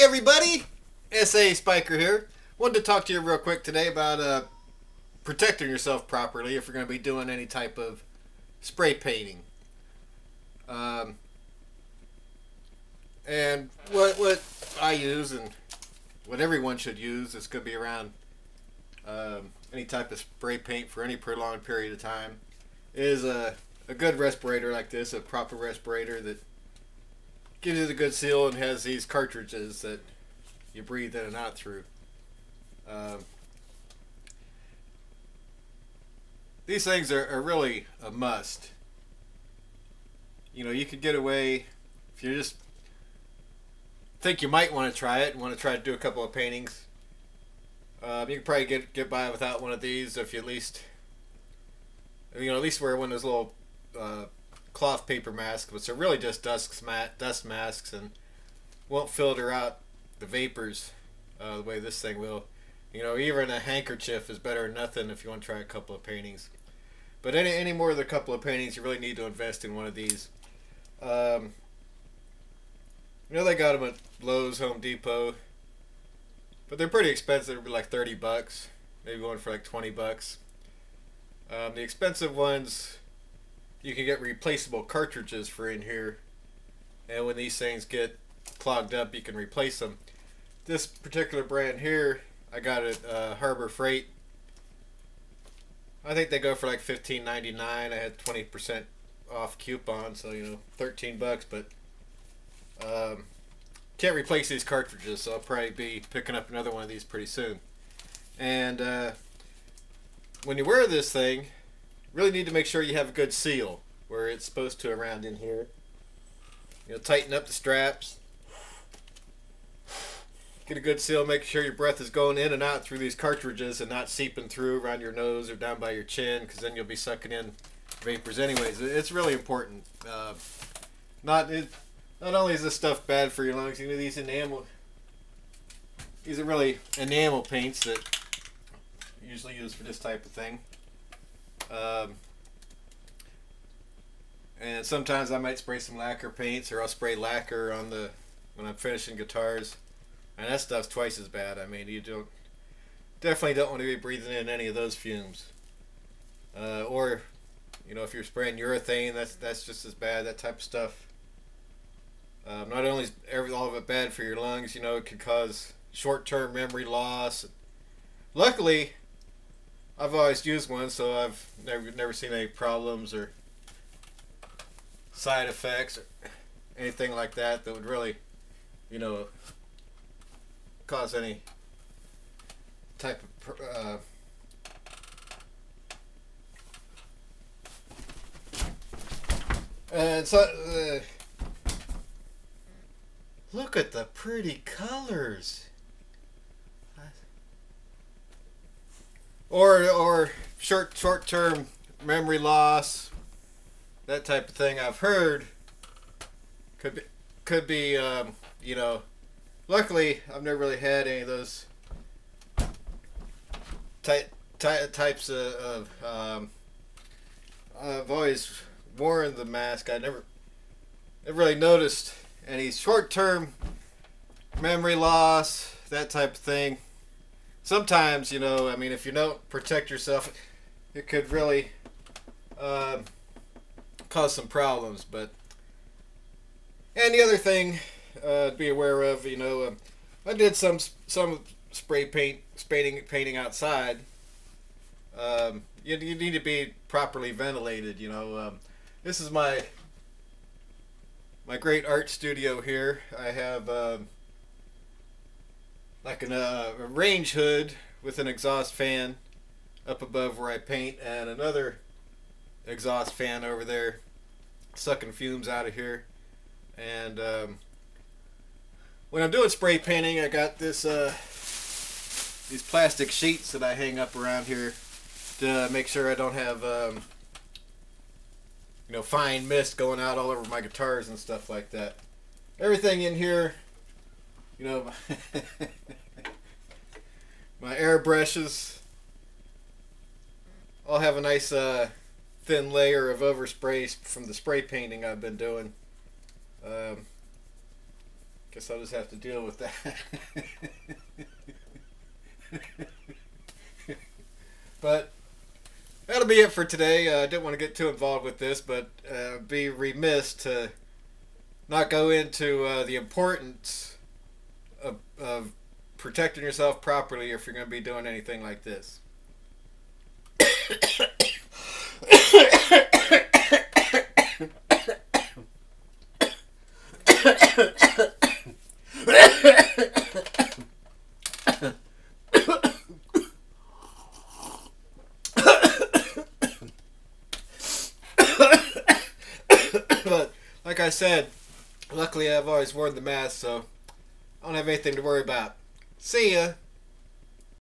Everybody! SA Speicher here. Wanted to talk to you real quick today about uh, protecting yourself properly if you're going to be doing any type of spray painting. Um, and what what I use and what everyone should use is going to be around um, any type of spray paint for any prolonged period of time is a, a good respirator like this, a proper respirator that gives you the good seal and has these cartridges that you breathe in and out through. Um, these things are, are really a must. You know, you could get away if you just think you might want to try it want to try to do a couple of paintings. Um, you can probably get get by without one of these if you at least you know at least wear one of those little uh, cloth paper masks, which are really just dust dust masks and won't filter out the vapors uh, the way this thing will. You know, even a handkerchief is better than nothing if you want to try a couple of paintings. But any any more than a couple of paintings, you really need to invest in one of these. Um, you know, they got them at Lowe's, Home Depot, but they're pretty expensive. They're like thirty bucks, maybe one for like twenty bucks. Um, the expensive ones, you can get replaceable cartridges for in here, and when these things get clogged up, you can replace them. This particular brand here, I got it uh, Harbor Freight. I think they go for like fifteen ninety nine. I had twenty percent off coupon, so you know, thirteen bucks. But um, can't replace these cartridges, so I'll probably be picking up another one of these pretty soon. And uh, when you wear this thing, really need to make sure you have a good seal where it's supposed to around in here. You know, tighten up the straps. Get a good seal, make sure your breath is going in and out through these cartridges and not seeping through around your nose or down by your chin because then you'll be sucking in vapors anyways. It's really important. Uh, not it, not only is this stuff bad for your lungs, you know these enamel these are really enamel paints that usually used for this type of thing. Um, and sometimes I might spray some lacquer paints or I'll spray lacquer on the when I'm finishing guitars. And that stuff's twice as bad. I mean, you don't definitely don't want to be breathing in any of those fumes. Uh, or, you know, if you're spraying urethane, that's that's just as bad. That type of stuff. Um, not only is every all of it bad for your lungs, you know, it could cause short-term memory loss. Luckily, I've always used one, so I've never never seen any problems or side effects or anything like that that would really, you know, cause any type of uh, and so uh, look at the pretty colors or or short short term memory loss that type of thing I've heard. Could be could be um, you know luckily I've never really had any of those ty- ty- types of, of um, I've always worn the mask. I never never really noticed any short-term memory loss that type of thing sometimes you know I mean if you don't protect yourself it could really uh, cause some problems but and the other thing uh, to be aware of. You know, uh, I did some some spray paint painting painting outside. Um, you, you need to be properly ventilated. You know, um, this is my my great art studio here. I have um, like an, uh, a range hood with an exhaust fan up above where I paint, and another exhaust fan over there sucking fumes out of here. And um, when I'm doing spray painting, I got this uh, these plastic sheets that I hang up around here to make sure I don't have um, you know fine mist going out all over my guitars and stuff like that. Everything in here, you know, my airbrushes all have a nice uh, thin layer of overspray from the spray painting I've been doing. Um, Guess I'll just have to deal with that. but that'll be it for today. Uh, I didn't want to get too involved with this, but uh, be remiss to not go into uh, the importance of, protecting yourself properly if you're going to be doing anything like this. but like I said, luckily I've always worn the mask, so I don't have anything to worry about. See ya.